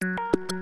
you